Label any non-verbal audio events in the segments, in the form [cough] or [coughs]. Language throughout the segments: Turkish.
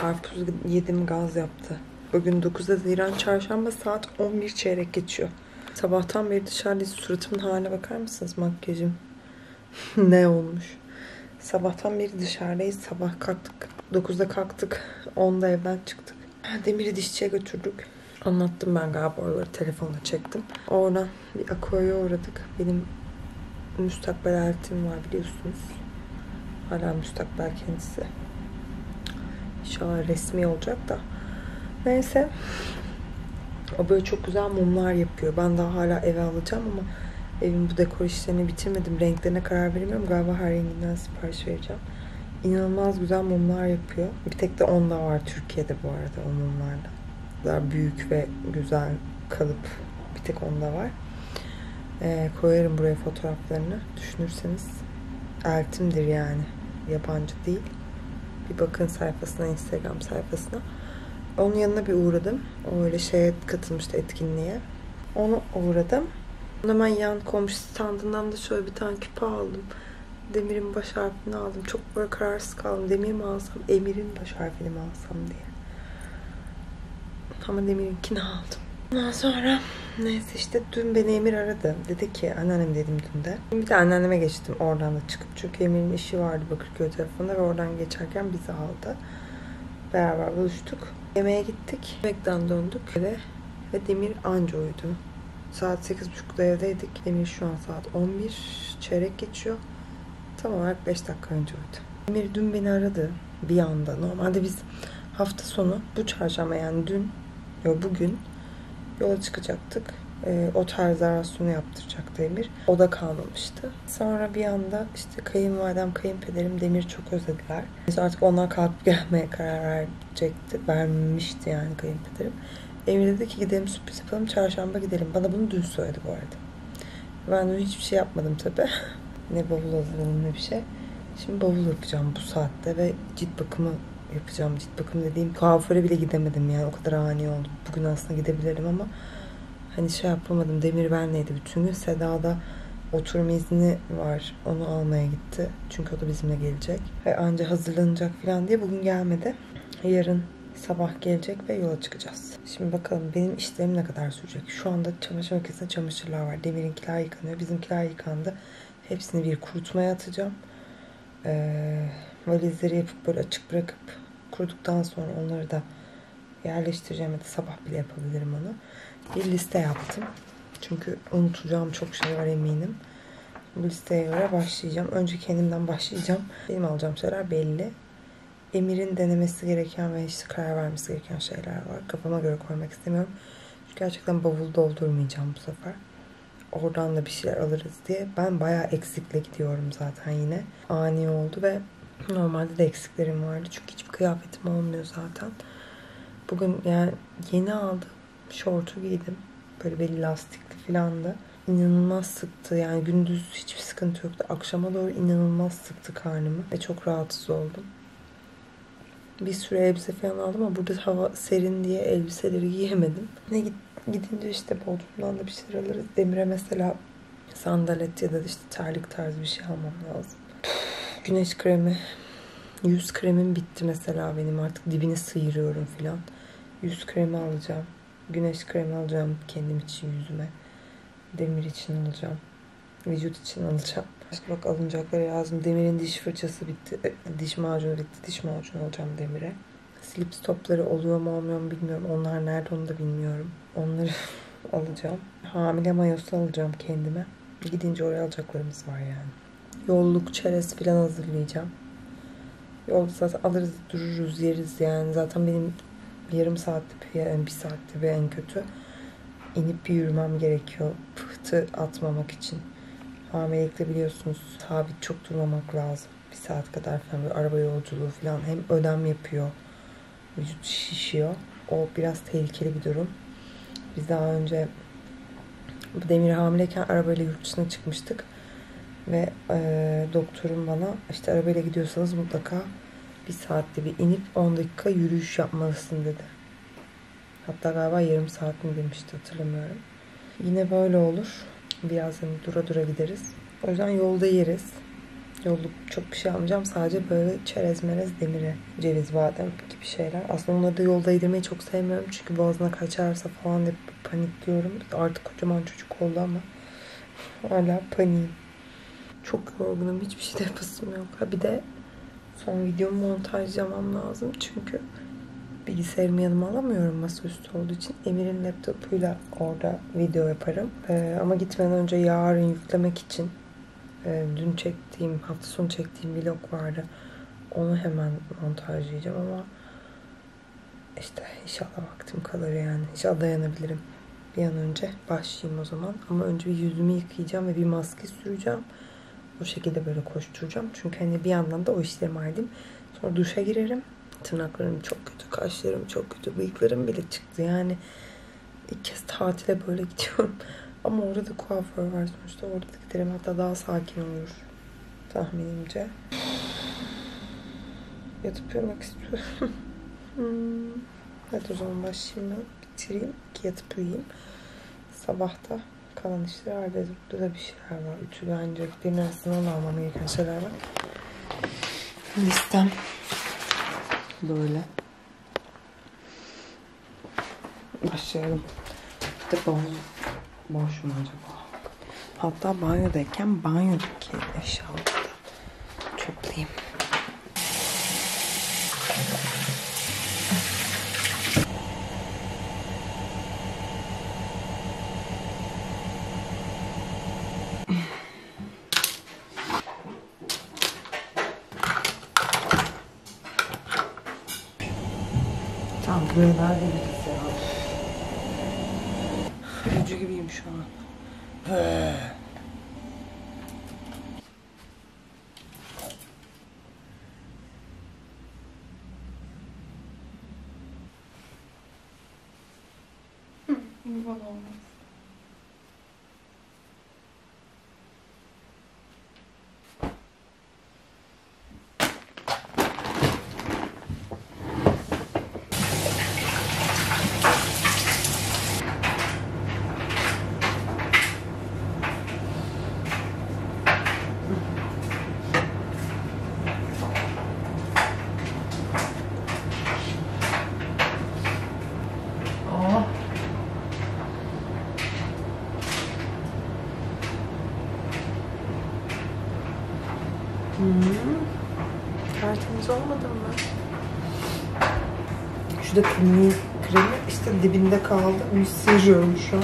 Karpuz yedim gaz yaptı. Bugün 9 Haziran çarşamba saat 11 çeyrek geçiyor. Sabahtan beri dışarıdayız. Suratımın haline bakar mısınız makyajım? [laughs] ne olmuş? Sabahtan beri dışarıdayız. Sabah kalktık. 9'da kalktık. 10'da evden çıktık. Demir'i dişçiye götürdük. Anlattım ben galiba oraları telefonla çektim. Oradan bir akvaya uğradık. Benim müstakbel eltim var biliyorsunuz. Hala müstakbel kendisi. İnşallah resmi olacak da. Neyse. O böyle çok güzel mumlar yapıyor. Ben daha hala eve alacağım ama evin bu dekor işlerini bitirmedim. Renklerine karar veremiyorum. Galiba her renginden sipariş vereceğim. İnanılmaz güzel mumlar yapıyor. Bir tek de onda var Türkiye'de bu arada o mumlarda. Daha büyük ve güzel kalıp bir tek onda var. Ee, koyarım buraya fotoğraflarını. Düşünürseniz eltimdir yani. Yabancı değil. Bir bakın sayfasına, Instagram sayfasına. Onun yanına bir uğradım. O öyle şeye katılmıştı etkinliğe. Onu uğradım. Hemen yan komşu standından da şöyle bir tane küpe aldım. Demir'in baş harfini aldım. Çok böyle kararsız kaldım. Demir mi alsam, Emir'in baş harfini mi alsam diye. Ama Demir'inkini aldım. Ondan sonra neyse işte dün beni Emir aradı. Dedi ki anneannem dedim dün de. Bir de anneanneme geçtim oradan da çıkıp. Çünkü Emir'in işi vardı Bakırköy tarafında ve oradan geçerken bizi aldı. Beraber buluştuk. Yemeğe gittik. Yemekten döndük eve ve Demir anca uyudu. Saat 8.30'da evdeydik. Demir şu an saat 11. Çeyrek geçiyor. Tam olarak 5 dakika önce uyudu. Demir dün beni aradı bir anda. Normalde biz hafta sonu bu çarşamba yani dün yok bugün yola çıkacaktık. E, otel rezervasyonu yaptıracaktı Emir. O da kalmamıştı. Sonra bir anda işte kayınvalidem, kayınpederim Demir çok özlediler. Biz artık onlar kalkıp [laughs] gelmeye karar verecekti. Vermişti yani kayınpederim. Emir dedi ki gidelim sürpriz yapalım çarşamba gidelim. Bana bunu dün söyledi bu arada. Ben dün hiçbir şey yapmadım tabi. [laughs] ne bavul hazırladım ne bir şey. Şimdi bavul yapacağım bu saatte ve cilt bakımı yapacağım. Cilt bakımı dediğim kuaföre bile gidemedim yani o kadar ani oldu. Bugün aslında gidebilirim ama hani şey yapamadım. Demir benleydi bütün gün. Seda'da oturma izni var. Onu almaya gitti. Çünkü o da bizimle gelecek. Ve anca hazırlanacak falan diye bugün gelmedi. Yarın sabah gelecek ve yola çıkacağız. Şimdi bakalım benim işlerim ne kadar sürecek. Şu anda çamaşır makinesinde çamaşırlar var. Demir'inkiler yıkanıyor. Bizimkiler yıkandı. Hepsini bir kurutmaya atacağım. Ee, valizleri yapıp böyle açık bırakıp kuruduktan sonra onları da yerleştireceğim ya da sabah bile yapabilirim onu. Bir liste yaptım. Çünkü unutacağım çok şey var eminim. Bu listeye göre başlayacağım. Önce kendimden başlayacağım. Benim alacağım şeyler belli. Emir'in denemesi gereken ve işte karar vermesi gereken şeyler var. Kafama göre koymak istemiyorum. Çünkü gerçekten bavul doldurmayacağım bu sefer. Oradan da bir şeyler alırız diye. Ben bayağı eksikle gidiyorum zaten yine. Ani oldu ve normalde de eksiklerim vardı. Çünkü hiçbir kıyafetim olmuyor zaten. Bugün yani yeni aldım. Şortu giydim. Böyle belli lastikli falan da. İnanılmaz sıktı. Yani gündüz hiçbir sıkıntı yoktu. Akşama doğru inanılmaz sıktı karnımı. Ve çok rahatsız oldum. Bir sürü elbise falan aldım ama burada hava serin diye elbiseleri giyemedim. Ne git, gidince işte Bodrum'dan da bir şeyler alırız. Demir'e mesela sandalet ya da işte terlik tarzı bir şey almam lazım. Güneş kremi. Yüz kremim bitti mesela benim artık dibini sıyırıyorum filan. Yüz kremi alacağım. Güneş kremi alacağım kendim için yüzüme. Demir için alacağım. Vücut için alacağım. Başka bak alınacakları lazım. Demir'in diş fırçası bitti. E, diş macunu bitti. Diş macunu alacağım Demir'e. Slip stopları oluyor mu olmuyor mu bilmiyorum. Onlar nerede onu da bilmiyorum. Onları [laughs] alacağım. Hamile mayosu alacağım kendime. Gidince oraya alacaklarımız var yani. Yolluk, çerez falan hazırlayacağım. Yolda zaten alırız, dururuz, yeriz yani. Zaten benim yarım saatte yani bir saatte ve en kötü inip bir yürümem gerekiyor. Pıhtı atmamak için. Hamilelikte biliyorsunuz sabit çok durmamak lazım. Bir saat kadar falan böyle araba yolculuğu falan hem ödem yapıyor. Vücut şişiyor. O biraz tehlikeli bir durum. Biz daha önce demir hamileyken arabayla yurt dışına çıkmıştık. Ve e, doktorum bana işte arabayla gidiyorsanız mutlaka bir saatte bir inip 10 dakika yürüyüş yapmalısın dedi. Hatta galiba yarım saat mi demişti hatırlamıyorum. Yine böyle olur. Biraz hani dura dura gideriz. O yüzden yolda yeriz. Yolluk çok bir şey almayacağım. Sadece böyle çerez merez demiri, ceviz badem gibi şeyler. Aslında onları da yolda yedirmeyi çok sevmiyorum. Çünkü boğazına kaçarsa falan hep panikliyorum. Artık kocaman çocuk oldu ama hala paniğim. Çok yorgunum. Hiçbir şey yapasım yok. Ha bir de son videomu montajlamam lazım. Çünkü bilgisayarımı yanıma alamıyorum masaüstü olduğu için. Emir'in laptopuyla orada video yaparım. Ee, ama gitmeden önce yarın yüklemek için e, dün çektiğim, hafta sonu çektiğim vlog vardı. Onu hemen montajlayacağım ama işte inşallah vaktim kalır yani. İnşallah dayanabilirim. Bir an önce başlayayım o zaman. Ama önce bir yüzümü yıkayacağım ve bir maske süreceğim. O şekilde böyle koşturacağım. Çünkü hani bir yandan da o işlerimi halledeyim. Sonra duşa girerim. Tırnaklarım çok kötü, kaşlarım çok kötü, bıyıklarım bile çıktı. Yani ilk kez tatile böyle [laughs] gidiyorum. Ama orada da kuaför var sonuçta. Orada da giderim. Hatta daha sakin olur tahminimce. Yatıp uyumak istiyorum. [laughs] hmm. Hadi o zaman başlayayım. Bitireyim ki yatıp uyuyayım. Sabahta kalan işleri hallederiz. Burada da bir şeyler var. Üçü bence birinin arasında onu almam gereken şeyler var. Listem böyle. Başlayalım. Bir de banyo boş mu acaba? Hatta banyodayken banyodaki eşyaları da toplayayım. Tamam buralar da bilgisayar. Öcü gibiyim şu an. Bana Olmadı mı? Şurada kremi, kremi işte dibinde kaldı. Onu sıyırıyorum şu an.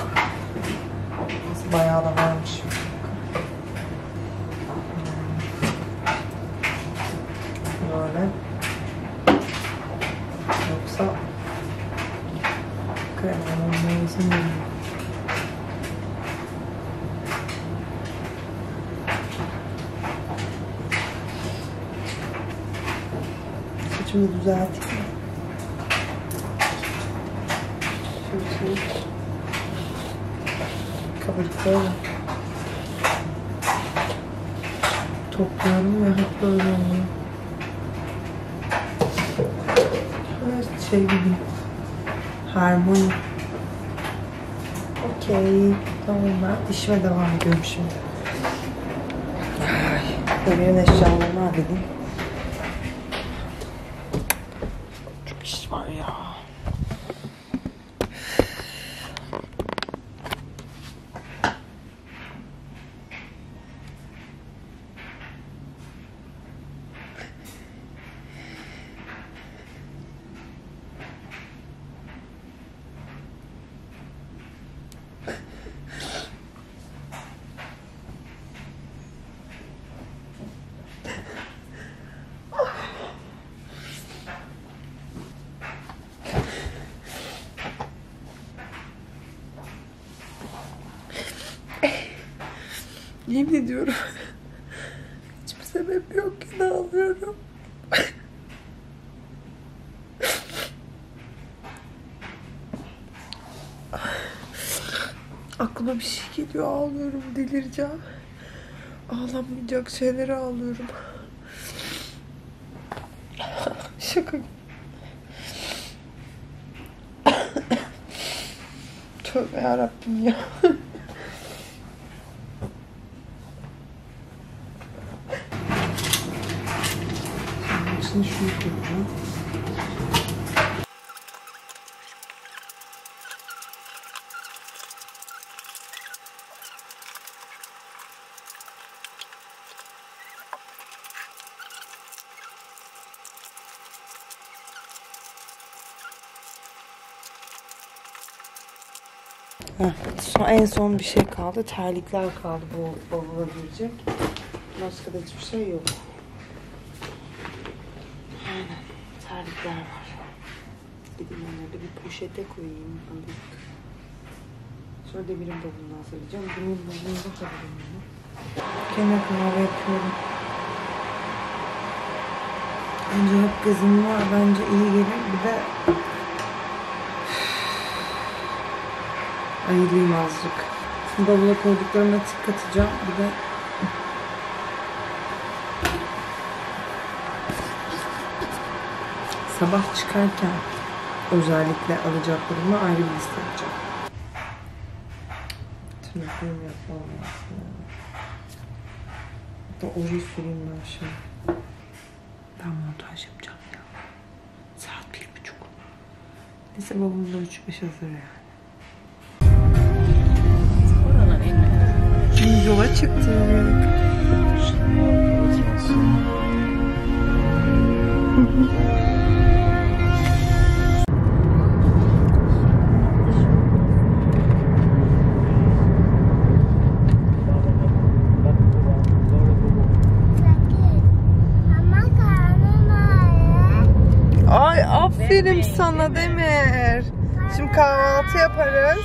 Nasıl bayağı da varmış. Böyle. Yoksa krem olmaya izin vermiyor. Saçımı düzelteyim? Şöyle şey. Kabarıkları topluyorum ve hep böyle oluyor. Evet, şey gibi. Harmoni. Okey. Tamam ben işime devam ediyorum şimdi. Ay, Emir'in eşyalarını halledeyim. Çok iş var ya. Yemin ediyorum. [laughs] Hiçbir sebep yok ki ağlıyorum. [laughs] Aklıma bir şey geliyor ağlıyorum delireceğim. Ağlanmayacak şeyleri ağlıyorum. [laughs] Şaka. [coughs] Tövbe yarabbim ya. Şimdi şunu koyacağım. Heh, son, en son bir şey kaldı. Terlikler kaldı bu bavula girecek. Başka da hiçbir şey yok. Aynen. Terlikler var. Gideyim onları bir poşete koyayım. Sonra demirin bavulunu hazırlayacağım. Demirin bavulunu da hazırlayayım. Gene kahve yapıyorum. Önce hep gazım var. Bence iyi gelir. Bir de ayılayım azıcık. Bavula koyduklarıma tık atacağım. Bir de sabah çıkarken özellikle alacaklarımı ayrı bir liste yapacağım. Tırnaklarımı yapmam lazım. Hatta oje süreyim ben şimdi. Ben montaj yapacağım ya. Saat bir buçuk. Neyse babamda üç beş hazır yani. Yola çıktık. Ay aferin sana Demir. Şimdi kahvaltı yaparız.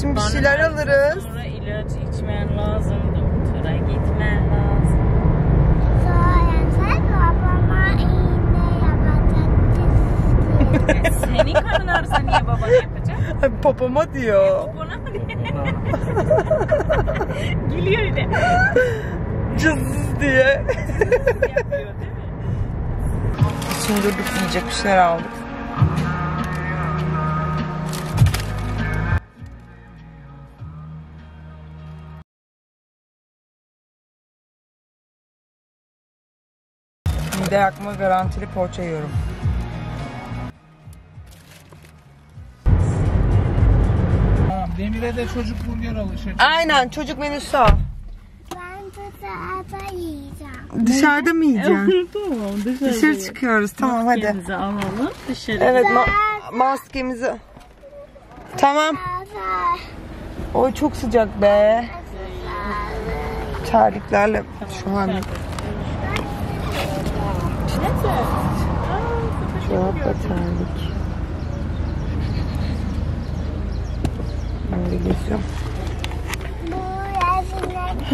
Şimdi bir şeyler alırız. İlaç içmen lazım, doktora gitmen lazım. Sonra sen babama iğne yapacaksın. E, Senin karnın ağrısa niye babana yapacak? [laughs] Ay, Papama diyor. Buna mı [laughs] Gülüyor öyle. Cız diye. Yapıyor değil mi? Şimdi durduk yiyecek bir şeyler aldık. Mide yakma garantili poğaça yiyorum. Tamam, Demir'e de çocuk burger alışır. Aynen çocuk menüsü o. Ben dışarıda yiyeceğim. Dışarıda mı yiyeceksin? tamam Dışarı çıkıyoruz tamam hadi. Maskemizi alalım dışarı. Evet ma- maskemizi. Tamam. Dışarı. Oy çok sıcak be. Terliklerle şu an çorap da terlik. De geziyorum.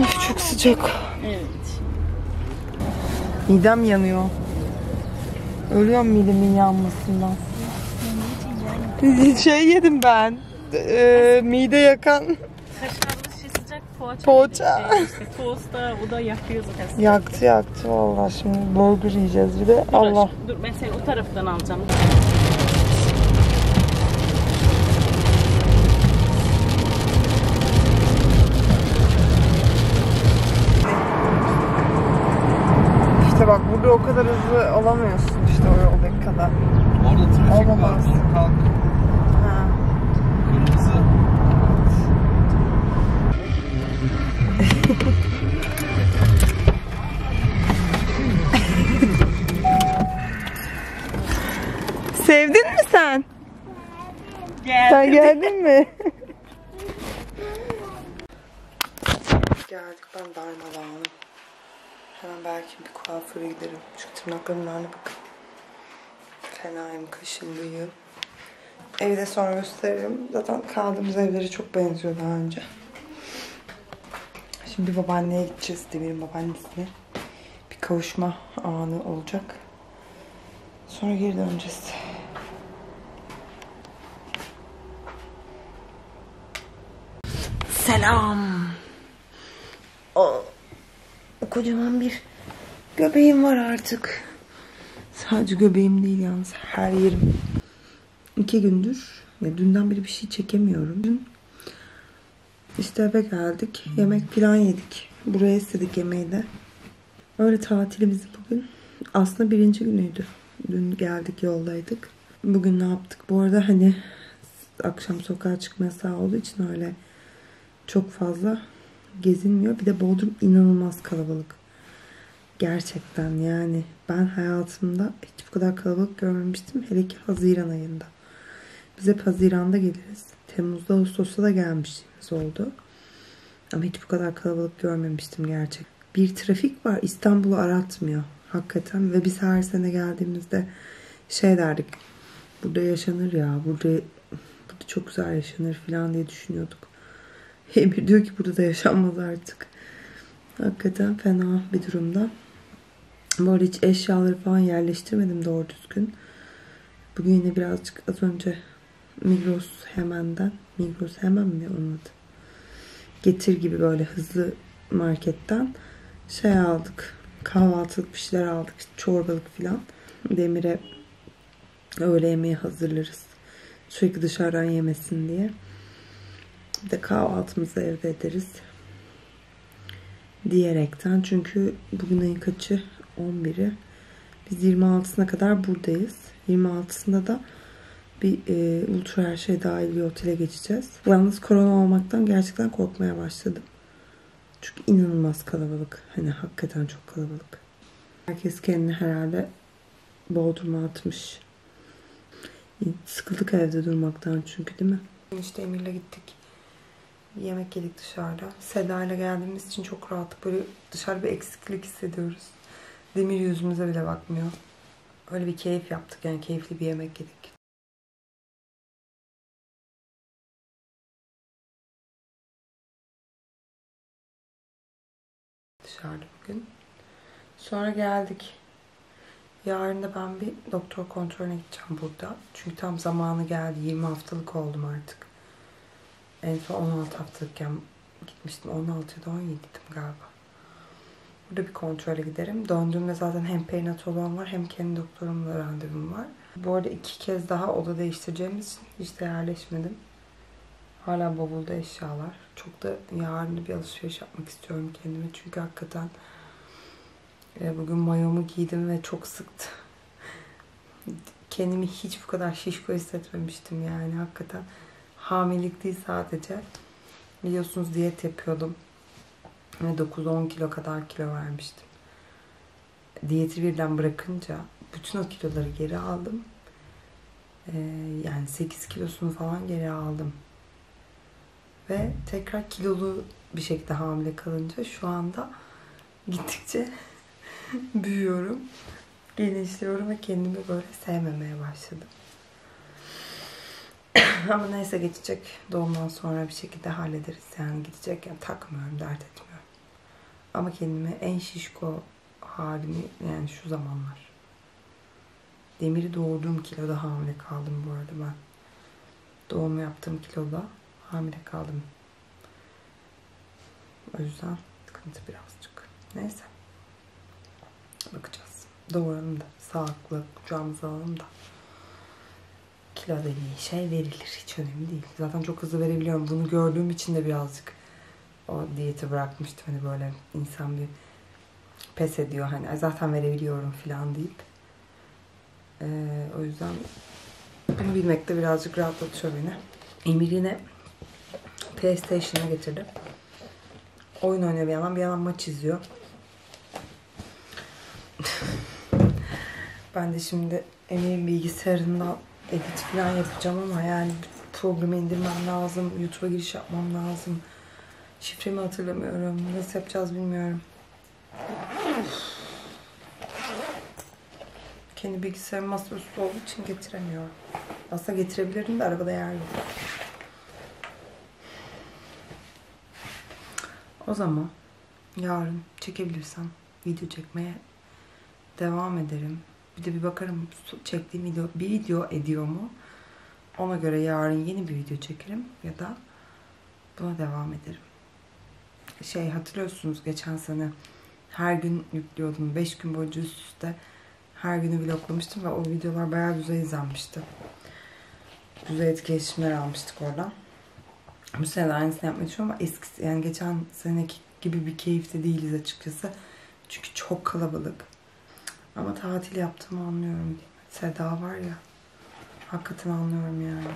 Of, çok sıcak. Evet. Midem yanıyor. Ölüyorum midemin yanmasından. Şey yedim ben. Ee, mide yakan poğaça. Poğaça. Şey işte, tosta bu da yakıyor zaten. yaktı yaktı vallahi şimdi burger yiyeceğiz bir de. Dur Allah. Dur ben seni o taraftan alacağım. İşte bak burada o kadar hızlı olamıyorsun işte o yoldaki kadar. Orada trafik var. Olamaz. Dur kalk. Ha. Kırmızı. Sevdin mi sen? Geldin mi? Geldik ben darmadağınım. Hemen belki bir kuaföre giderim. Şu tırnaklarımın haline bakın. Fenayım, kaşındıyım. Evi de sonra gösteririm. Zaten kaldığımız evlere çok benziyor daha önce. Şimdi babaanneye gideceğiz. Demir'in babaannesine. Bir kavuşma anı olacak. Sonra geri döneceğiz. Selam. O, kocaman bir göbeğim var artık. Sadece göbeğim değil yalnız her yerim. İki gündür ya dünden beri bir şey çekemiyorum. Dün işte eve geldik. Yemek falan yedik. Buraya istedik yemeği de. Öyle tatilimizi bugün Aslında birinci günüydü. Dün geldik yoldaydık. Bugün ne yaptık? Bu arada hani akşam sokağa çıkma yasağı olduğu için öyle çok fazla gezinmiyor. Bir de Bodrum inanılmaz kalabalık. Gerçekten yani ben hayatımda hiç bu kadar kalabalık görmemiştim. Hele ki Haziran ayında. Biz hep Haziran'da geliriz. Temmuz'da, Ağustos'ta da gelmişliğimiz oldu. Ama hiç bu kadar kalabalık görmemiştim gerçek. Bir trafik var İstanbul'u aratmıyor hakikaten. Ve biz her sene geldiğimizde şey derdik. Burada yaşanır ya. Burada, burada çok güzel yaşanır falan diye düşünüyorduk. Emir diyor ki burada da yaşanmaz artık. Hakikaten fena bir durumda. Bu arada hiç eşyaları falan yerleştirmedim doğru düzgün. Bugün yine birazcık az önce Migros Hemen'den. Migros Hemen mi onun adı? Getir gibi böyle hızlı marketten şey aldık. Kahvaltılık bir şeyler aldık. Çorbalık falan. Demir'e öğle yemeği hazırlarız. Sürekli dışarıdan yemesin diye. Bir de kahvaltımızı evde ederiz. Diyerekten. Çünkü bugün ayın kaçı? 11'i. Biz 26'sına kadar buradayız. 26'sında da bir e, ultra her şey dahil bir otele geçeceğiz. Yalnız korona olmaktan gerçekten korkmaya başladım. Çünkü inanılmaz kalabalık. Hani hakikaten çok kalabalık. Herkes kendini herhalde Bodrum'a atmış. Sıkıldık evde durmaktan çünkü değil mi? İşte Emir'le gittik. Yemek yedik dışarıda. Seda ile geldiğimiz için çok rahatlık. Böyle dışarıda bir eksiklik hissediyoruz. Demir yüzümüze bile bakmıyor. Öyle bir keyif yaptık yani keyifli bir yemek yedik. Dışarıda bugün. Sonra geldik. Yarın da ben bir doktor kontrolüne gideceğim burada. Çünkü tam zamanı geldi. 20 haftalık oldum artık. En son 16 haftalıkken gitmiştim. 16 ya da 17 idim galiba. Burada bir kontrole giderim. Döndüğümde zaten hem perinatologum var hem kendi doktorumla randevum var. Bu arada iki kez daha oda değiştireceğimiz için hiç de yerleşmedim. Hala bavulda eşyalar. Çok da yarın bir alışveriş yapmak istiyorum kendime. Çünkü hakikaten e, bugün mayomu giydim ve çok sıktı. [laughs] Kendimi hiç bu kadar şişko hissetmemiştim yani hakikaten. Hamilelik değil sadece. Biliyorsunuz diyet yapıyordum. Ve 9-10 kilo kadar kilo vermiştim. Diyeti birden bırakınca bütün o kiloları geri aldım. Ee, yani 8 kilosunu falan geri aldım. Ve tekrar kilolu bir şekilde hamile kalınca şu anda gittikçe [laughs] büyüyorum. Genişliyorum ve kendimi böyle sevmemeye başladım. [coughs] Ama neyse geçecek. Doğumdan sonra bir şekilde hallederiz. Yani gidecek yani takmıyorum, dert etmiyorum. Ama kendime en şişko halimi yani şu zamanlar. Demiri doğurduğum kiloda hamile kaldım bu arada ben. Doğum yaptığım kiloda hamile kaldım. O yüzden sıkıntı birazcık. Neyse. Bakacağız. Doğuralım da. Sağlıklı kucağımıza alalım da. Kilo dediği şey verilir. Hiç önemli değil. Zaten çok hızlı verebiliyorum. Bunu gördüğüm için de birazcık o diyeti bırakmıştım. Hani böyle insan bir pes ediyor. Hani zaten verebiliyorum falan deyip. Ee, o yüzden bunu bilmek de birazcık rahatlatıyor beni. Emir yine PlayStation'a getirdi. Oyun oynuyor bir yandan bir yandan maç izliyor. [laughs] ben de şimdi Emir'in bilgisayarından edit falan yapacağım ama yani programı indirmem lazım. YouTube'a giriş yapmam lazım. Şifremi hatırlamıyorum. Nasıl yapacağız bilmiyorum. Kendi bilgisayarım masaüstü olduğu için getiremiyorum. Aslında getirebilirim de arabada yer yok. O zaman yarın çekebilirsem video çekmeye devam ederim. Bir de bir bakarım çektiğim video bir video ediyor mu? Ona göre yarın yeni bir video çekerim ya da buna devam ederim. Şey hatırlıyorsunuz geçen sene her gün yüklüyordum. 5 gün boyunca üst üste her günü vloglamıştım ve o videolar bayağı güzel izlenmişti. Güzel etkileşimler almıştık oradan. Bu sene de aynısını yapmayı düşünüyorum ama eskisi yani geçen seneki gibi bir keyifte değiliz açıkçası. Çünkü çok kalabalık. Ama tatil yaptığımı anlıyorum? Seda var ya. Hakikaten anlıyorum yani.